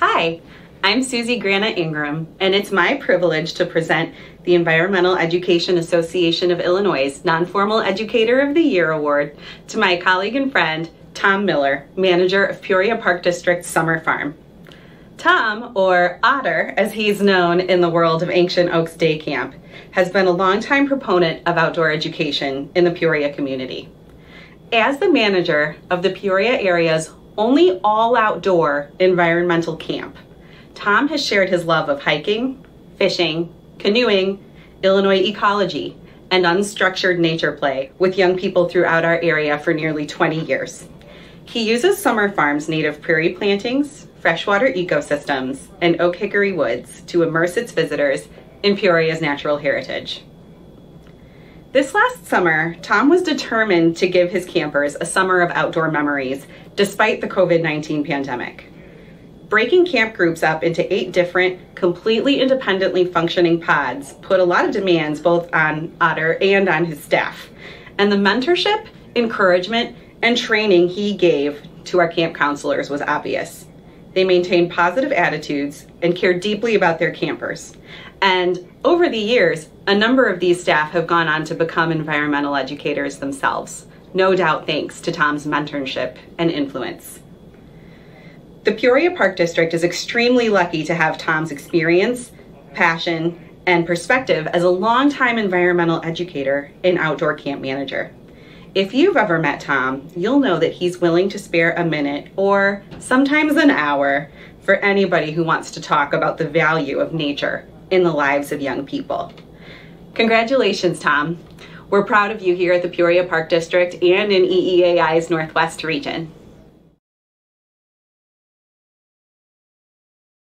Hi, I'm Susie Grana Ingram, and it's my privilege to present the Environmental Education Association of Illinois' Non-Formal Educator of the Year Award to my colleague and friend, Tom Miller, manager of Peoria Park District Sommer Farm. Tom, or Otter as he's known in the world of Ancient Oaks Day Camp, has been a longtime proponent of outdoor education in the Peoria community. As the manager of the Peoria area's only all outdoor environmental camp, Tom has shared his love of hiking, fishing, canoeing, Illinois ecology, and unstructured nature play with young people throughout our area for nearly 20 years. He uses Sommer Farm's native prairie plantings, freshwater ecosystems, and oak hickory woods to immerse its visitors in Peoria's natural heritage. This last summer, Tom was determined to give his campers a summer of outdoor memories despite the COVID 19 pandemic breaking camp groups up into eight different, completely independently functioning pods put a lot of demands both on Otter and on his staff. And the mentorship, encouragement, and training he gave to our camp counselors was obvious. They maintain positive attitudes and care deeply about their campers. And over the years, a number of these staff have gone on to become environmental educators themselves, no doubt thanks to Tom's mentorship and influence. The Peoria Park District is extremely lucky to have Tom's experience, passion, and perspective as a longtime environmental educator and outdoor camp manager. If you've ever met Tom, you'll know that he's willing to spare a minute or sometimes an hour for anybody who wants to talk about the value of nature in the lives of young people. Congratulations, Tom. We're proud of you here at the Peoria Park District and in EEAI's Northwest region.